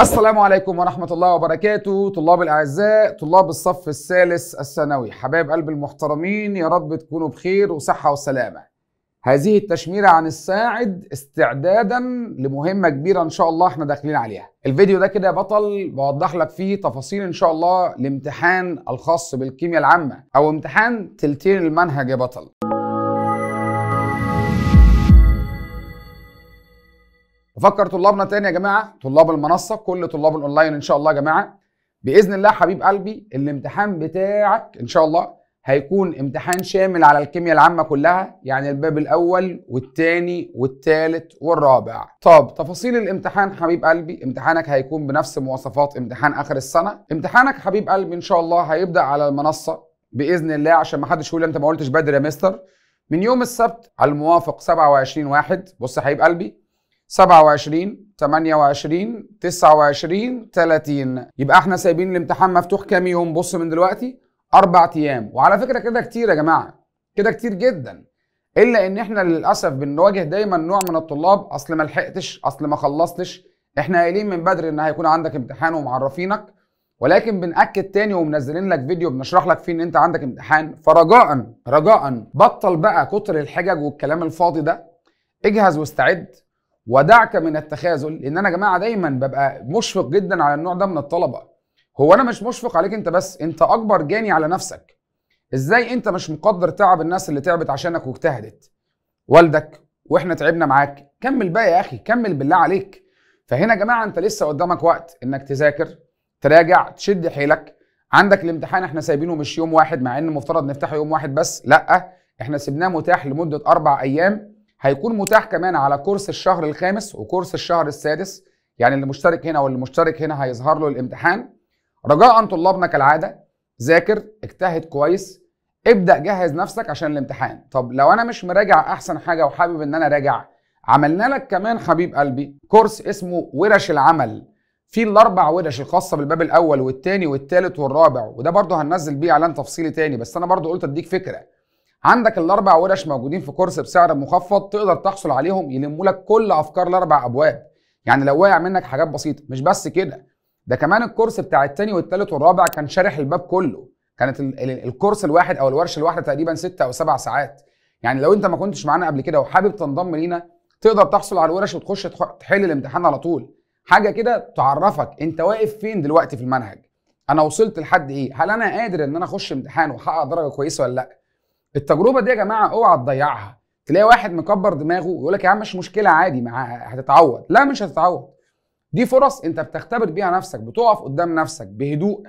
السلام عليكم ورحمة الله وبركاته. طلاب الأعزاء طلاب الصف الثالث الثانوي. حبايب قلب المحترمين يا رب تكونوا بخير وصحة وسلامة. هذه التشميرة عن الساعد استعدادا لمهمة كبيرة إن شاء الله إحنا داخلين عليها. الفيديو ده كده بطل بوضح لك فيه تفاصيل إن شاء الله الامتحان الخاص بالكيمياء العامة أو امتحان تلتين المنهج يا بطل. بفكر طلابنا تاني يا جماعة طلاب المنصة كل طلاب الأونلاين إن شاء الله يا جماعة. بإذن الله حبيب قلبي الامتحان بتاعك إن شاء الله هيكون امتحان شامل على الكيمياء العامة كلها يعني الباب الأول والثاني والثالث والرابع. طب تفاصيل الامتحان حبيب قلبي امتحانك هيكون بنفس مواصفات امتحان آخر السنة. امتحانك حبيب قلبي إن شاء الله هيبدأ على المنصة بإذن الله عشان ما حدش يقول أنت ما قلتش بدري يا مستر. من يوم السبت على الموافق 27 واحد. بص يا حبيب قلبي 27 28 29 30 يبقى إحنا سايبين الامتحان مفتوح كام يوم؟ بص من دلوقتي أربع أيام. وعلى فكرة كده كتير يا جماعة. كده كتير جدا. إلا إن إحنا للأسف بنواجه دايما نوع من الطلاب. أصل ما لحقتش أصل ما خلصتش. إحنا قايلين من بدري إن هيكون عندك امتحان ومعرفينك. ولكن بنأكد تاني ومنزلين لك فيديو بنشرح لك فيه إن أنت عندك امتحان. فرجاء رجاء بطل بقى كتر الحجج والكلام الفاضي ده. اجهز واستعد. ودعك من التخاذل لأن أنا يا جماعة دايما ببقى مشفق جدا على النوع ده من الطلبة. هو أنا مش مشفق عليك أنت بس أنت أكبر جاني على نفسك. إزاي أنت مش مقدر تعب الناس اللي تعبت عشانك واجتهدت؟ والدك وإحنا تعبنا معاك. كمل بقى يا أخي كمل بالله عليك. فهنا يا جماعة أنت لسه قدامك وقت إنك تذاكر تراجع تشد حيلك. عندك الامتحان إحنا سايبينه مش يوم واحد مع إن المفترض نفتحه يوم واحد بس لأ إحنا سيبناه متاح لمدة أربع أيام. هيكون متاح كمان على كورس الشهر الخامس وكورس الشهر السادس. يعني اللي مشترك هنا واللي مشترك هنا هيظهر له الامتحان. رجاء طلابنا كالعادة. ذاكر اجتهد كويس. ابدأ جهز نفسك عشان الامتحان. طب لو أنا مش مراجع أحسن حاجة وحابب إن أنا راجع عملنا لك كمان حبيب قلبي. كورس اسمه ورش العمل. في الأربع ورش الخاصة بالباب الأول والثاني والثالث والرابع. وده برضه هننزل بيه إعلان تفصيلي تاني بس أنا برضه قلت أديك فكرة. عندك الأربع ورش موجودين في كورس بسعر مخفض تقدر تحصل عليهم يلموا لك كل أفكار الأربع أبواب. يعني لو واقع منك حاجات بسيطة مش بس كده ده كمان الكورس بتاع التاني والتالت والرابع كان شارح الباب كله. كانت ال ال الكورس الواحد أو الورشة الواحدة تقريبا ستة أو سبع ساعات. يعني لو أنت ما كنتش معانا قبل كده وحابب تنضم لينا تقدر تحصل على الورش وتخش تحل الامتحان على طول. حاجة كده تعرفك أنت واقف فين دلوقتي في المنهج. أنا وصلت لحد إيه؟ هل أنا قادر إن أنا أخش امتحان وأحقق درجة كويسة ولا لأ؟ التجربة دي يا جماعة اوعى تضيعها. تلاقي واحد مكبر دماغه ويقول لك يا عم مش مشكلة عادي مع هتتعود لا مش هتتعود دي فرص انت بتختبر بيها نفسك بتقف قدام نفسك بهدوء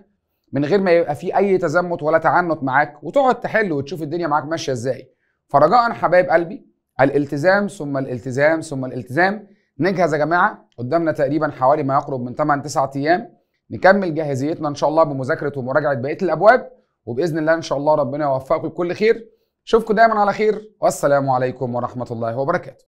من غير ما يبقى في أي تزمت ولا تعنت معاك وتقعد تحل وتشوف الدنيا معاك ماشية إزاي. فرجاء حبايب قلبي الالتزام ثم الالتزام ثم الالتزام. نجهز يا جماعة قدامنا تقريبا حوالي ما يقرب من 8 9 أيام. نكمل جاهزيتنا إن شاء الله بمذاكرة ومراجعة بقية الأبواب. وبإذن الله إن شاء الله ربنا يوفقكم لكل خير. أشوفكم دايما على خير. والسلام عليكم ورحمة الله وبركاته.